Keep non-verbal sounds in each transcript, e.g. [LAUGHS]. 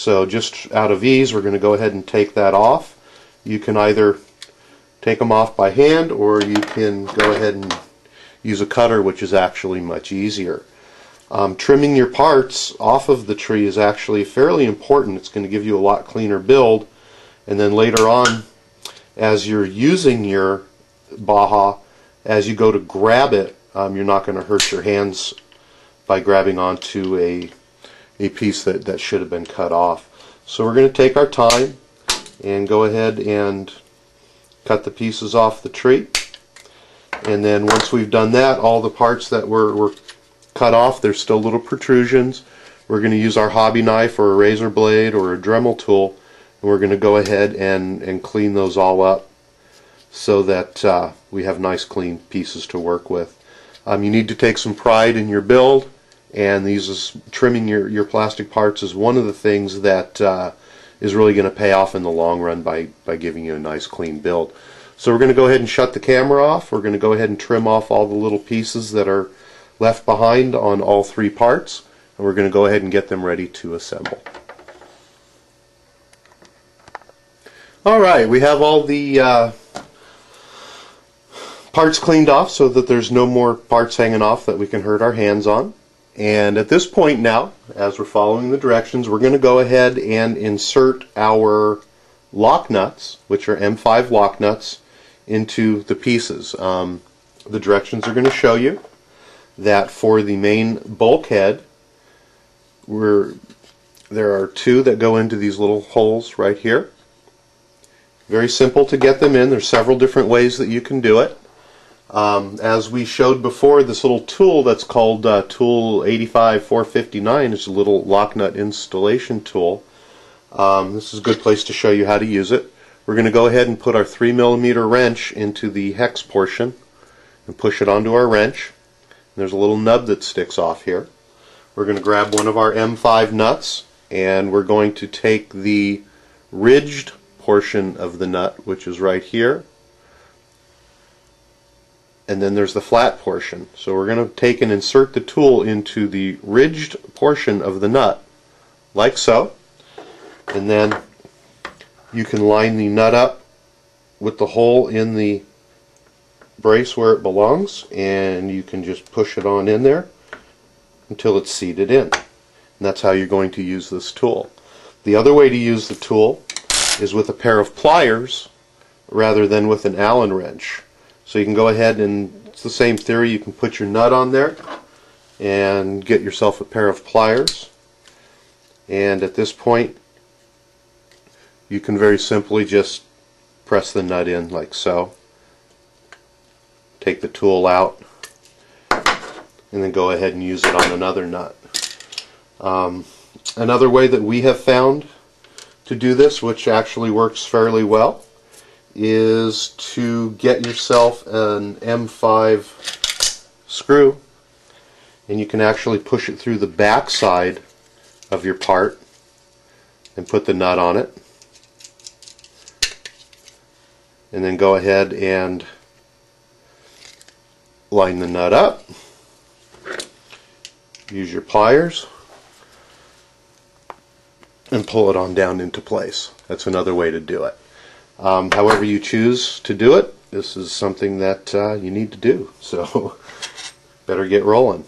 So just out of ease, we're going to go ahead and take that off. You can either take them off by hand or you can go ahead and use a cutter, which is actually much easier. Um, trimming your parts off of the tree is actually fairly important. It's going to give you a lot cleaner build. And then later on, as you're using your Baja, as you go to grab it, um, you're not going to hurt your hands by grabbing onto a, a piece that, that should have been cut off. So we're going to take our time and go ahead and cut the pieces off the tree. And then once we've done that, all the parts that were, were cut off, there's still little protrusions. We're going to use our hobby knife or a razor blade or a Dremel tool and we're going to go ahead and, and clean those all up so that uh, we have nice clean pieces to work with. Um, you need to take some pride in your build and these is, trimming your, your plastic parts is one of the things that uh, is really going to pay off in the long run by, by giving you a nice clean build. So we're going to go ahead and shut the camera off. We're going to go ahead and trim off all the little pieces that are left behind on all three parts and we're going to go ahead and get them ready to assemble. Alright, we have all the uh, parts cleaned off so that there's no more parts hanging off that we can hurt our hands on. And at this point now, as we're following the directions, we're going to go ahead and insert our lock nuts, which are M5 lock nuts, into the pieces. Um, the directions are going to show you that for the main bulkhead, we're, there are two that go into these little holes right here. Very simple to get them in. There's several different ways that you can do it. Um, as we showed before, this little tool that's called uh, Tool 85459 is a little lock nut installation tool. Um, this is a good place to show you how to use it. We're going to go ahead and put our 3 millimeter wrench into the hex portion and push it onto our wrench. There's a little nub that sticks off here. We're going to grab one of our M5 nuts and we're going to take the ridged portion of the nut, which is right here. And then there's the flat portion. So we're going to take and insert the tool into the ridged portion of the nut, like so. And then you can line the nut up with the hole in the brace where it belongs and you can just push it on in there until it's seated in. And that's how you're going to use this tool. The other way to use the tool is with a pair of pliers rather than with an Allen wrench. So you can go ahead and it's the same theory. You can put your nut on there and get yourself a pair of pliers. And at this point you can very simply just press the nut in like so. Take the tool out and then go ahead and use it on another nut. Um, another way that we have found to do this, which actually works fairly well, is to get yourself an M5 screw and you can actually push it through the back side of your part and put the nut on it and then go ahead and line the nut up use your pliers and pull it on down into place. That's another way to do it. Um, however you choose to do it, this is something that uh, you need to do. [LAUGHS] So better get rolling.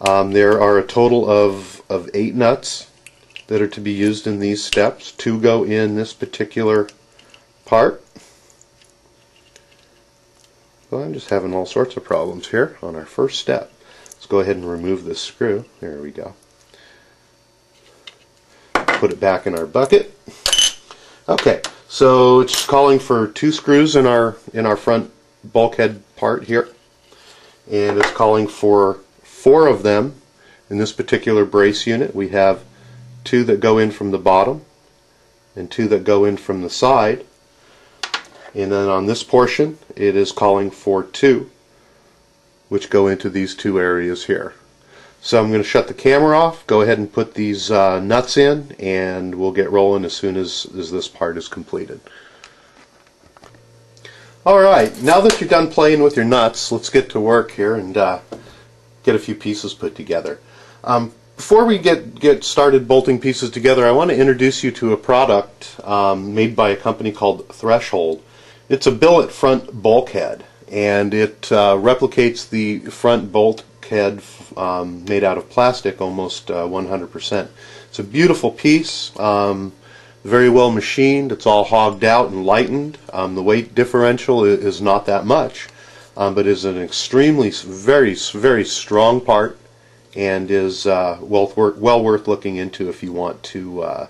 Um, there are a total of, of eight nuts that are to be used in these steps. Two go in this particular part. Well, I'm just having all sorts of problems here on our first step. Let's go ahead and remove this screw. There we go put it back in our bucket. Okay, so it's calling for two screws in our in our front bulkhead part here, and it's calling for four of them in this particular brace unit. We have two that go in from the bottom and two that go in from the side. And then on this portion, it is calling for two, which go into these two areas here. So I'm going to shut the camera off, go ahead and put these uh, nuts in, and we'll get rolling as soon as, as this part is completed. Alright, now that you're done playing with your nuts, let's get to work here and uh, get a few pieces put together. Um, before we get, get started bolting pieces together, I want to introduce you to a product um, made by a company called Threshold. It's a billet front bulkhead, and it uh, replicates the front bulkhead um, made out of plastic almost uh, 100%. It's a beautiful piece, um, very well machined. It's all hogged out and lightened. Um, the weight differential is not that much, um, but is an extremely, very, very strong part and is uh, well, worth, well worth looking into if you want to uh,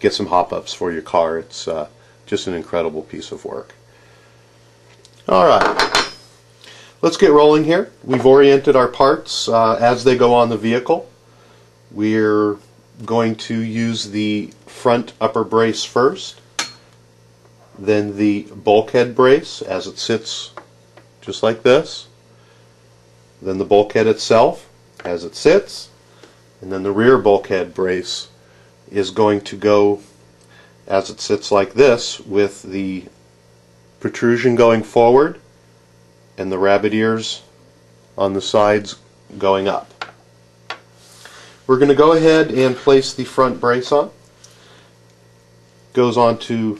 get some hop-ups for your car. It's uh, just an incredible piece of work. All right, let's get rolling here. We've oriented our parts uh, as they go on the vehicle. We're going to use the front upper brace first, then the bulkhead brace as it sits just like this, then the bulkhead itself, as it sits, and then the rear bulkhead brace is going to go as it sits like this with the protrusion going forward and the rabbit ears on the sides going up. We're going to go ahead and place the front brace on. Goes onto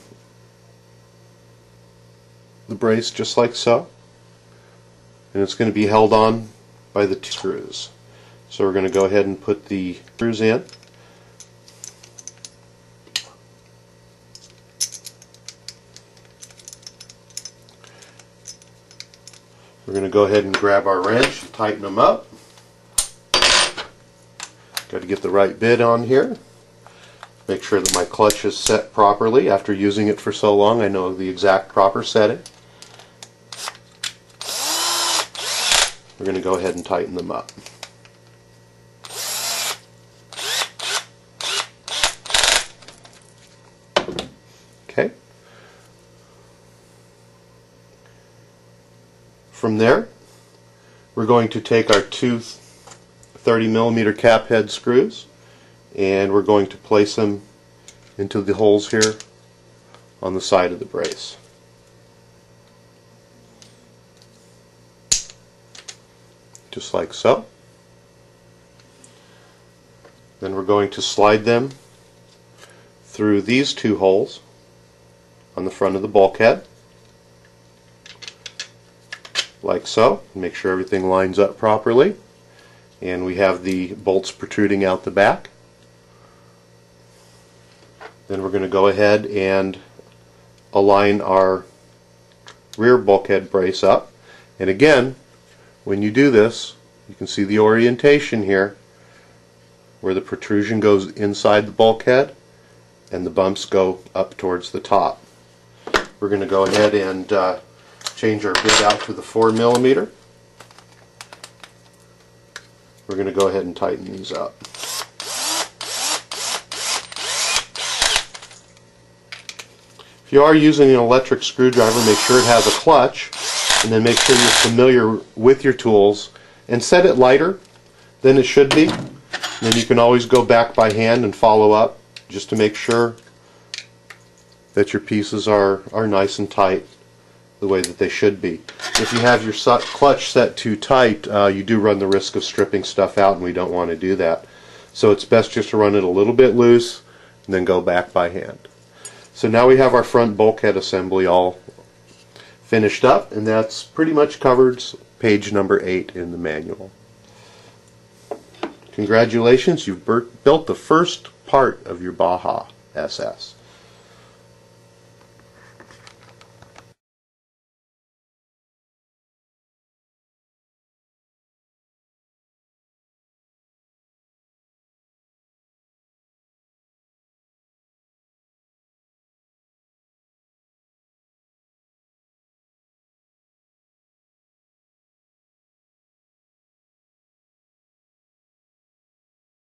the brace just like so. And it's going to be held on by the screws. So we're going to go ahead and put the screws in. Going to go ahead and grab our wrench and tighten them up. Got to get the right bit on here. Make sure that my clutch is set properly. After using it for so long, I know the exact proper setting. We're going to go ahead and tighten them up. From there, we're going to take our two 30 millimeter cap head screws and we're going to place them into the holes here on the side of the brace. Just like so. Then we're going to slide them through these two holes on the front of the bulkhead like so. Make sure everything lines up properly. And we have the bolts protruding out the back. Then we're going to go ahead and align our rear bulkhead brace up. And again, when you do this, you can see the orientation here where the protrusion goes inside the bulkhead and the bumps go up towards the top. We're going to go ahead and uh, change our bit out to the 4 millimeter. We're going to go ahead and tighten these up. If you are using an electric screwdriver, make sure it has a clutch, and then make sure you're familiar with your tools, and set it lighter than it should be. And then you can always go back by hand and follow up, just to make sure that your pieces are, are nice and tight the way that they should be. If you have your clutch set too tight, uh, you do run the risk of stripping stuff out, and we don't want to do that. So it's best just to run it a little bit loose and then go back by hand. So now we have our front bulkhead assembly all finished up, and that's pretty much covers page number 8 in the manual. Congratulations, you've built the first part of your Baja SS.